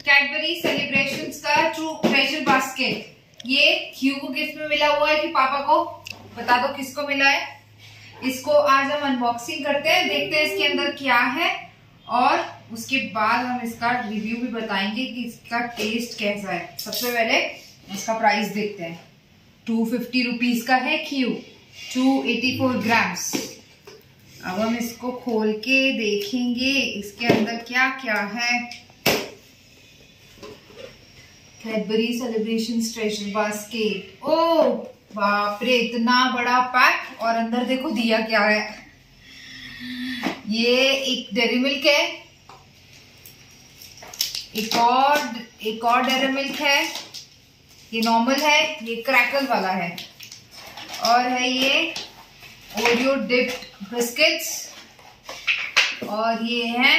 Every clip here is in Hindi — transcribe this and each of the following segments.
कैडबरी सेलिब्रेशन का ट्रू ट्रेजर बास्केट ये क्यू को गिफ्ट में मिला हुआ है कि पापा को? बता दो किसको मिला है? इसको आज हम अनबॉक्सिंग करते हैं, देखते हैं इसके अंदर क्या है, और उसके बाद हम इसका रिव्यू भी बताएँगे कि इसका टेस्ट कैसा है। सबसे पहले इसका प्राइस देखते हैं। टू फिफ्टी रुपीज़ का है Q two eighty four grams अब हम इसको खोल के देखेंगे, इसके अंदर क्या क्या है। कैडबरी सेलिब्रेशन ट्रेजर बास्केट ओ बाप रे इतना बड़ा पैक और अंदर देखो दिया क्या है। ये एक डेरी मिल्क है। एक और एक और डेरी मिल्क है। ये नॉर्मल है, ये क्रैकल वाला है। और है ये ओरियो डिप्ड बिस्किट्स और ये है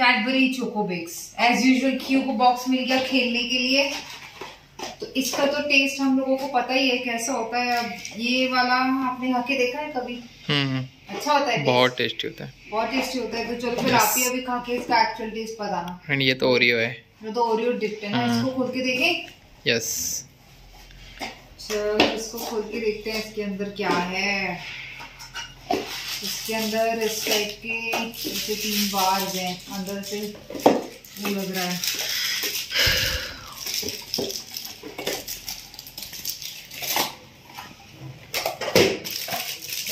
Cadbury chocobakes as usual Q को बॉक्स मिल गया खेलने के लिए। तो इसका तो टेस्ट हम लोगों को पता ही है कैसा होता है। अब ये वाला आपने खा के देखा है कभी? हम्म। अच्छा होता है बहुत टेस्टी होता है। बहुत टेस्टी होता है। तो चलो फिर. आप ही अभी खा के इसका एक्चुअल टेस्ट बताना। एंड ये तो ओरियो है। ये तो ओरियो डिप्ट है ना हाँ। इसको खोल के देखें। यस चलो इसको खोल के देखते हैं इसके अंदर क्या है। इसके अंदर इस टाइप के ऐसे तीन बार हैं। अंदर से वो लग रहा है।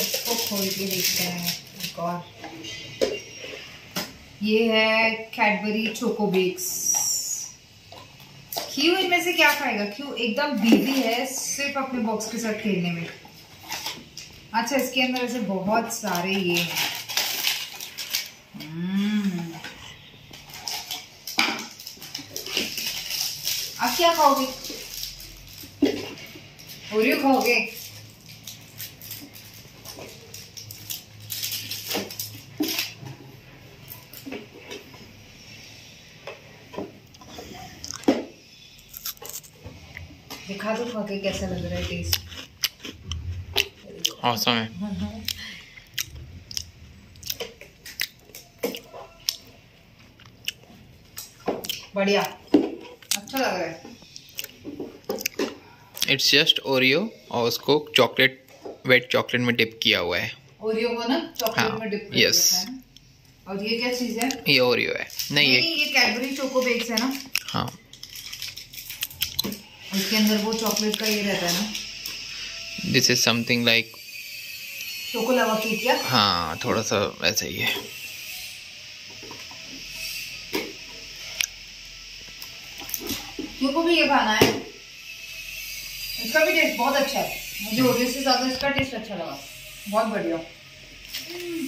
इसको खोल के देखते हैं एक और। ये है कैडबरी चोकोबेक्स क्यू इनमें से क्या खाएगा? क्यू एकदम बिज़ी है, सिर्फ़ अपने बॉक्स के साथ खेलने में। अच्छा इसके अंदर ऐसे बहुत सारे ये हैं। हम्म। आप क्या खाओगे? ओरियो खाओगे? दिखा दो खा के कैसा लग रहा है टेस्ट औसम है बढ़िया। अच्छा लग रहा है। इट्स जस्ट ओरियो और उसको चॉकलेट वेट चॉकलेट में डिप किया हुआ है। ओरियो को ना चॉकलेट हाँ, में डिप yes. और ये क्या चीज़ है? ये ओरियो है। नहीं नहीं ये ये कैडबरी चोको बेक्स है ना? हाँ। इसके अंदर वो चॉकलेट का ये रहता है ना। This is something like choco क्या हाँ थोड़ा सा ऐसा ही। है भी ये खाना है। इसका भी टेस्ट बहुत अच्छा है। मुझे ओरियो से ज़्यादा इसका टेस्ट अच्छा लगा। बहुत बढ़िया।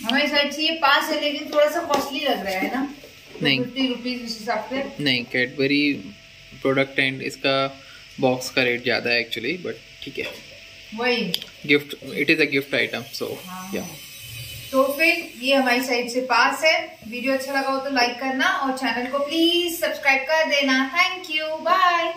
हमारी साइड से ये पास है लेकिन थोड़ा सा कॉस्टली लग रहा है ना? नहीं। फिफ्टी रुपीज़ इस हिसाब से। नहीं कैडबरी प्रोडक्ट एंड इसका बॉक्स का रेट ज़्यादा है एक्चुअली बट ठीक है। वही। Gift it is a gift item so. या तो फिर ये हमारी साइड से पास है। वीडियो अच्छा लगा हो तो लाइक करना और चैनल को प्लीज़ सब्सक्राइब कर देना। Thank you bye